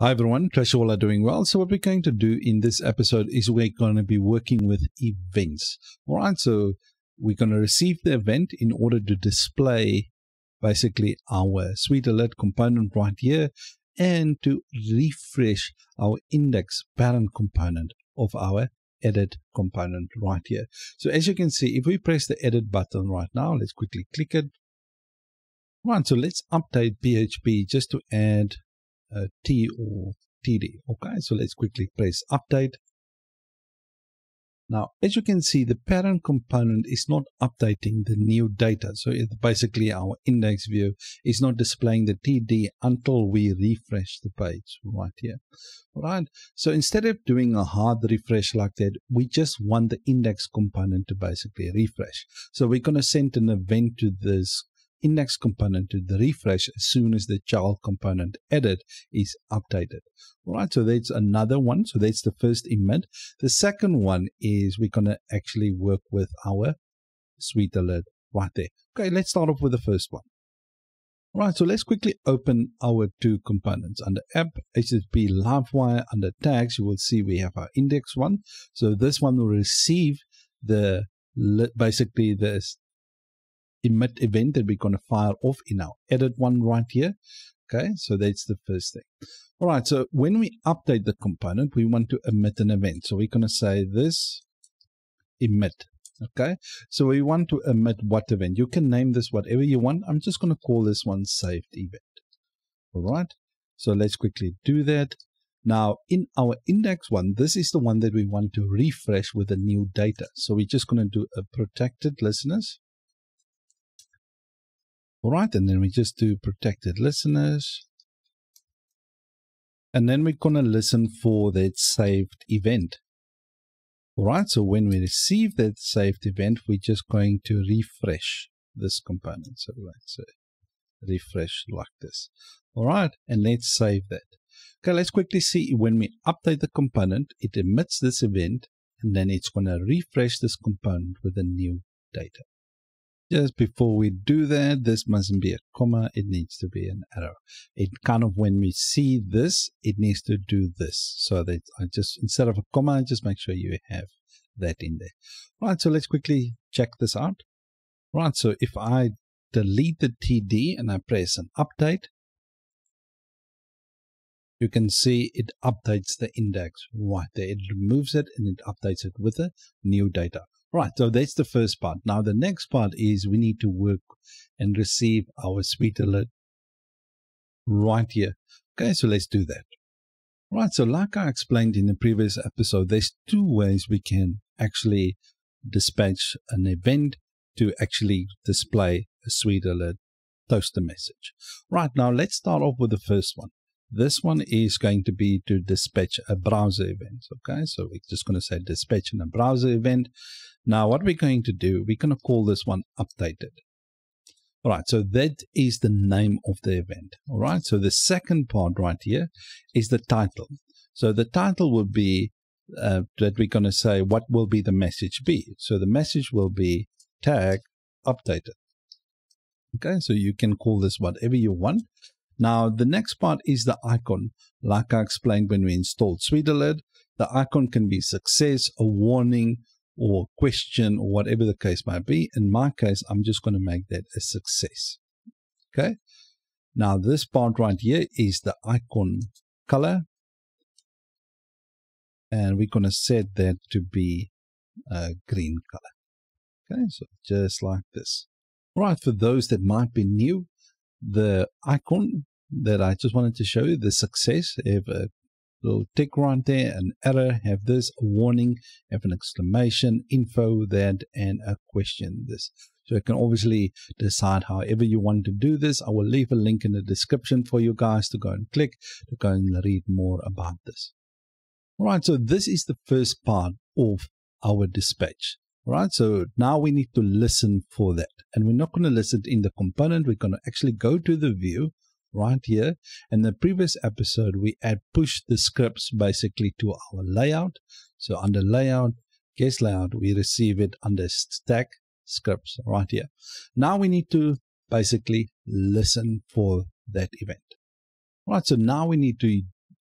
Hi everyone, trust you all are doing well. So what we're going to do in this episode is we're going to be working with events. All right, so we're going to receive the event in order to display basically our sweet alert component right here and to refresh our index parent component of our edit component right here. So as you can see, if we press the edit button right now, let's quickly click it. Right, so let's update PHP just to add uh, T or TD. Okay, so let's quickly press update. Now, as you can see, the parent component is not updating the new data. So basically our index view is not displaying the TD until we refresh the page right here. All right. So instead of doing a hard refresh like that, we just want the index component to basically refresh. So we're going to send an event to this index component to the refresh as soon as the child component edit is updated. All right, so that's another one. So that's the first emit. The second one is we're going to actually work with our sweet alert right there. Okay, let's start off with the first one. All right, so let's quickly open our two components. Under app, HTTP Livewire, under tags, you will see we have our index one. So this one will receive the basically the emit event that we're going to fire off in our edit one right here. Okay, so that's the first thing. All right, so when we update the component, we want to emit an event. So we're going to say this emit. Okay, so we want to emit what event? You can name this whatever you want. I'm just going to call this one saved event. All right, so let's quickly do that. Now, in our index one, this is the one that we want to refresh with the new data. So we're just going to do a protected listeners. All right, and then we just do protected listeners. And then we're going to listen for that saved event. All right, so when we receive that saved event, we're just going to refresh this component. So let's say refresh like this. All right, and let's save that. Okay, let's quickly see when we update the component, it emits this event, and then it's going to refresh this component with the new data. Just before we do that, this mustn't be a comma, it needs to be an arrow. It kind of, when we see this, it needs to do this. So that I just, instead of a comma, just make sure you have that in there. Right, so let's quickly check this out. Right, so if I delete the TD and I press an update, you can see it updates the index right there. It removes it and it updates it with the new data. Right, so that's the first part. Now the next part is we need to work and receive our sweet alert right here. Okay, so let's do that. Right, so like I explained in the previous episode, there's two ways we can actually dispatch an event to actually display a sweet alert toaster message. Right, now let's start off with the first one. This one is going to be to dispatch a browser event. Okay, so we're just going to say dispatch in a browser event. Now, what we're going to do, we're going to call this one updated. All right, so that is the name of the event. All right, so the second part right here is the title. So the title will be uh, that we're going to say what will be the message be. So the message will be tag updated. Okay, so you can call this whatever you want. Now, the next part is the icon. Like I explained when we installed Sweet the icon can be success, a warning, or question, or whatever the case might be. In my case, I'm just going to make that a success. Okay. Now, this part right here is the icon color. And we're going to set that to be a green color. Okay, so just like this. Right, for those that might be new, the icon that I just wanted to show you, the success, have a little tick right there, an error, have this, a warning, have an exclamation, info, that, and a question, this. So you can obviously decide however you want to do this. I will leave a link in the description for you guys to go and click to go and read more about this. All right, so this is the first part of our dispatch. All right, so now we need to listen for that. And we're not going to listen in the component. We're going to actually go to the view right here. In the previous episode, we had pushed the scripts basically to our layout. So under layout, guest layout, we receive it under stack scripts right here. Now we need to basically listen for that event. Right, so now we need to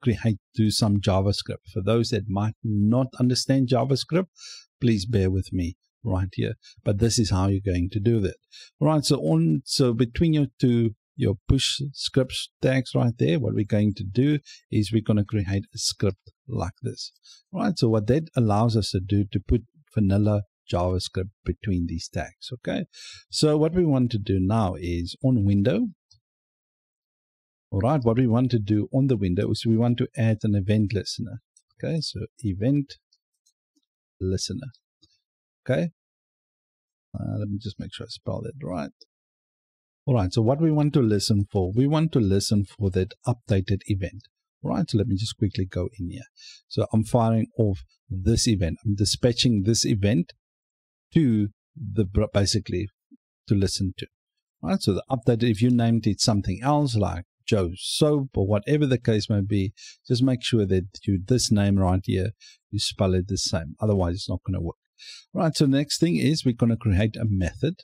create do some JavaScript. For those that might not understand JavaScript, please bear with me right here. But this is how you're going to do that. All right. So on so between your two your push scripts tags right there, what we're going to do is we're going to create a script like this. All right. So what that allows us to do to put vanilla JavaScript between these tags. Okay. So what we want to do now is on window, all right, what we want to do on the window is we want to add an event listener. Okay, so event listener. Okay, uh, let me just make sure I spell that right. All right, so what we want to listen for, we want to listen for that updated event. All right, so let me just quickly go in here. So I'm firing off this event. I'm dispatching this event to the basically to listen to. All right, so the updated, if you named it something else like Joe Soap or whatever the case may be, just make sure that you this name right here, you spell it the same. Otherwise, it's not going to work. Right, so the next thing is we're going to create a method,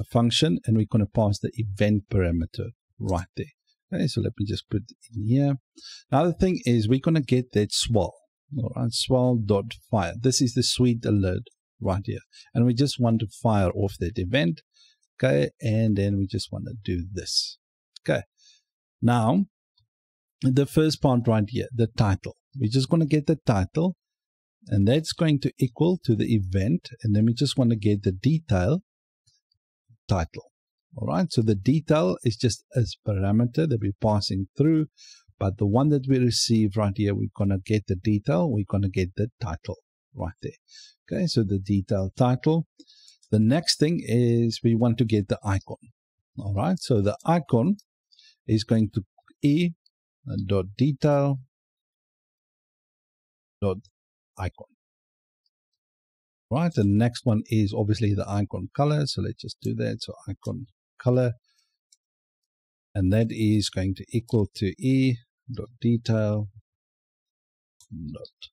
a function, and we're going to pass the event parameter right there. Okay, so let me just put it in here. Another thing is we're going to get that swal. All right, swal dot fire. This is the sweet alert right here. And we just want to fire off that event. Okay, and then we just want to do this. Okay, now, the first part right here, the title. We're just going to get the title and that's going to equal to the event. And then we just want to get the detail title. All right. So the detail is just as parameter that we're passing through. But the one that we receive right here, we're going to get the detail. We're going to get the title right there. Okay. So the detail title. The next thing is we want to get the icon. All right. So the icon is going to e dot detail dot icon. Right, the next one is obviously the icon color. So let's just do that. So icon color, and that is going to equal to e dot detail dot.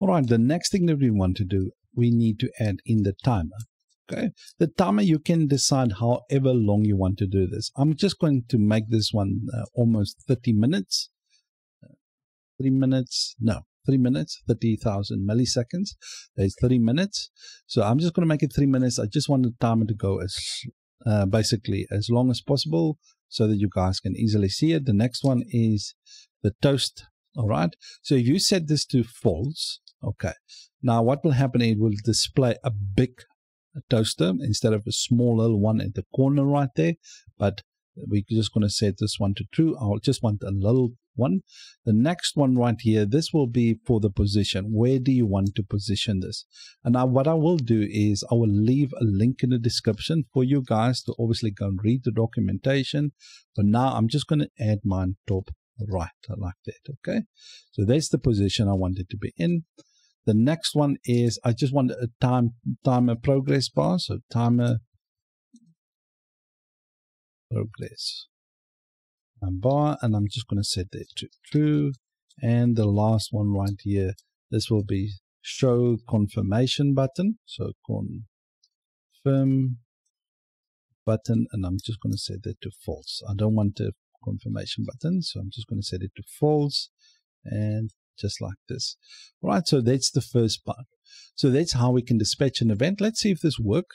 All right, the next thing that we want to do, we need to add in the timer. Okay, the timer you can decide however long you want to do this. I'm just going to make this one uh, almost 30 minutes. Uh, three minutes, no, three minutes, 30,000 milliseconds. There's 30 minutes. So I'm just going to make it three minutes. I just want the timer to go as uh, basically as long as possible so that you guys can easily see it. The next one is the toast. All right. So if you set this to false, okay. Now what will happen? It will display a big toaster instead of a small little one at the corner right there. But we're just going to set this one to true. I'll just want a little one. The next one right here, this will be for the position. Where do you want to position this? And now what I will do is I will leave a link in the description for you guys to obviously go and read the documentation. But now I'm just going to add mine top right like that. Okay. So that's the position I want it to be in. The next one is I just want a time timer progress bar. So timer progress bar, and I'm just going to set that to true. And the last one right here, this will be show confirmation button. So confirm button, and I'm just going to set that to false. I don't want a confirmation button, so I'm just going to set it to false. And just like this. All right, so that's the first part. So that's how we can dispatch an event. Let's see if this work.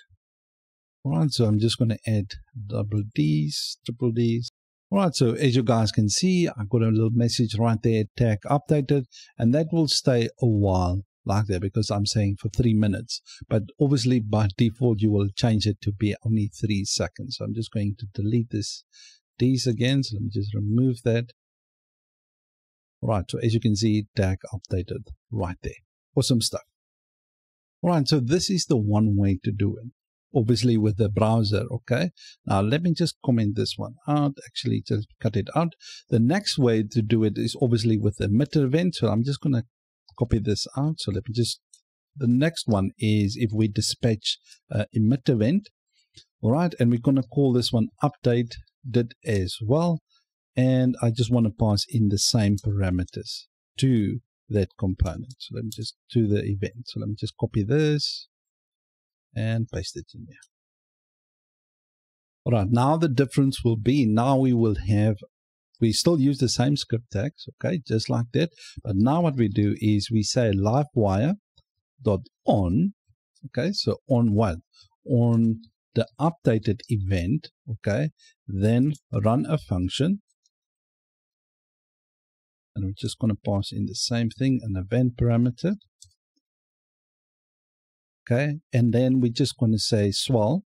All right, so I'm just going to add double D's, triple D's. All right, so as you guys can see, I've got a little message right there, tag updated, and that will stay a while like that because I'm saying for three minutes. But obviously by default, you will change it to be only three seconds. So I'm just going to delete this D's again. So let me just remove that. Right, so as you can see, tag updated right there. Awesome stuff. Right, so this is the one way to do it. Obviously with the browser, okay? Now let me just comment this one out, actually just cut it out. The next way to do it is obviously with the emitter event. So I'm just gonna copy this out. So let me just, the next one is if we dispatch uh, emit event, all right? And we're gonna call this one update did as well and I just want to pass in the same parameters to that component. So let me just do the event. So let me just copy this and paste it in there. All right, now the difference will be now we will have we still use the same script tags, okay, just like that. But now what we do is we say livewire dot on, okay, so on what? On the updated event, okay, then run a function. And we're just going to pass in the same thing, an event parameter. Okay, and then we're just going to say swal,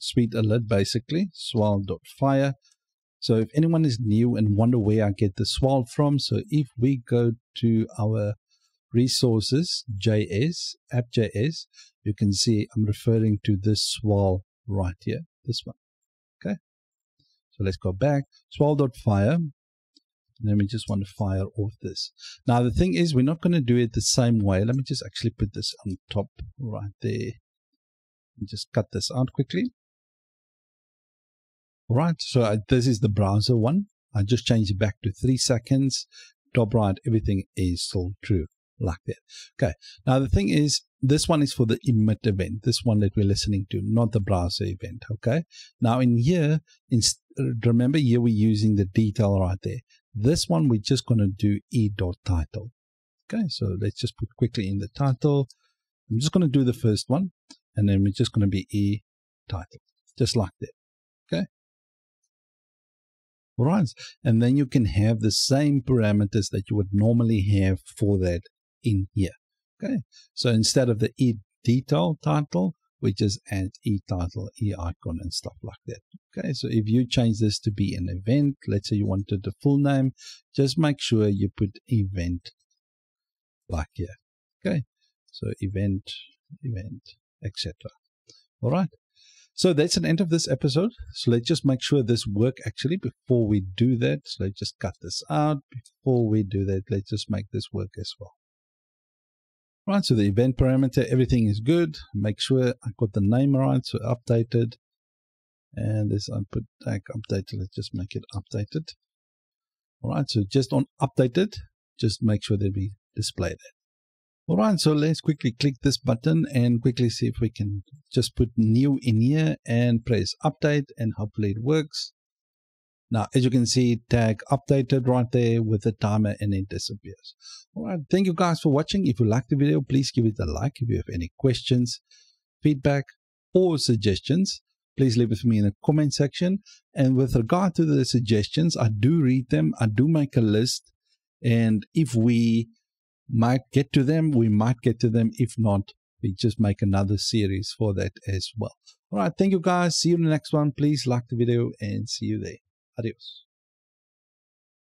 sweet alert basically, swal.fire. So if anyone is new and wonder where I get the swal from, so if we go to our resources, JS, app.js, you can see I'm referring to this swal right here, this one. Okay. So let's go back, swal.fire. Then we just want to fire off this. Now the thing is, we're not going to do it the same way. Let me just actually put this on top right there. Just cut this out quickly. All right, so I, this is the browser one. I just changed it back to three seconds. Top right, everything is still true like that. Okay, now the thing is, this one is for the emit event, this one that we're listening to, not the browser event. Okay, now in here, in, remember here we're using the detail right there. This one we're just going to do e dot title. Okay, so let's just put quickly in the title. I'm just going to do the first one, and then we're just going to be e title, just like that. Okay. All right, and then you can have the same parameters that you would normally have for that in here. Okay, so instead of the e detail title, we just add e title, e icon, and stuff like that. Okay, so if you change this to be an event, let's say you wanted the full name, just make sure you put event like here. Okay, so event, event, etc. All right. So that's an end of this episode. So let's just make sure this work actually before we do that. So let's just cut this out. Before we do that, let's just make this work as well. Right, so the event parameter, everything is good. Make sure I got the name right, so updated. And this I put tag updated, let's just make it updated. All right, so just on updated, just make sure that we display that. All right, so let's quickly click this button and quickly see if we can just put new in here and press update and hopefully it works. Now, as you can see, tag updated right there with the timer and it disappears. All right. Thank you guys for watching. If you like the video, please give it a like. If you have any questions, feedback, or suggestions, please leave it for me in the comment section. And with regard to the suggestions, I do read them. I do make a list. And if we might get to them, we might get to them. If not, we just make another series for that as well. All right. Thank you guys. See you in the next one. Please like the video and see you there. Adiós.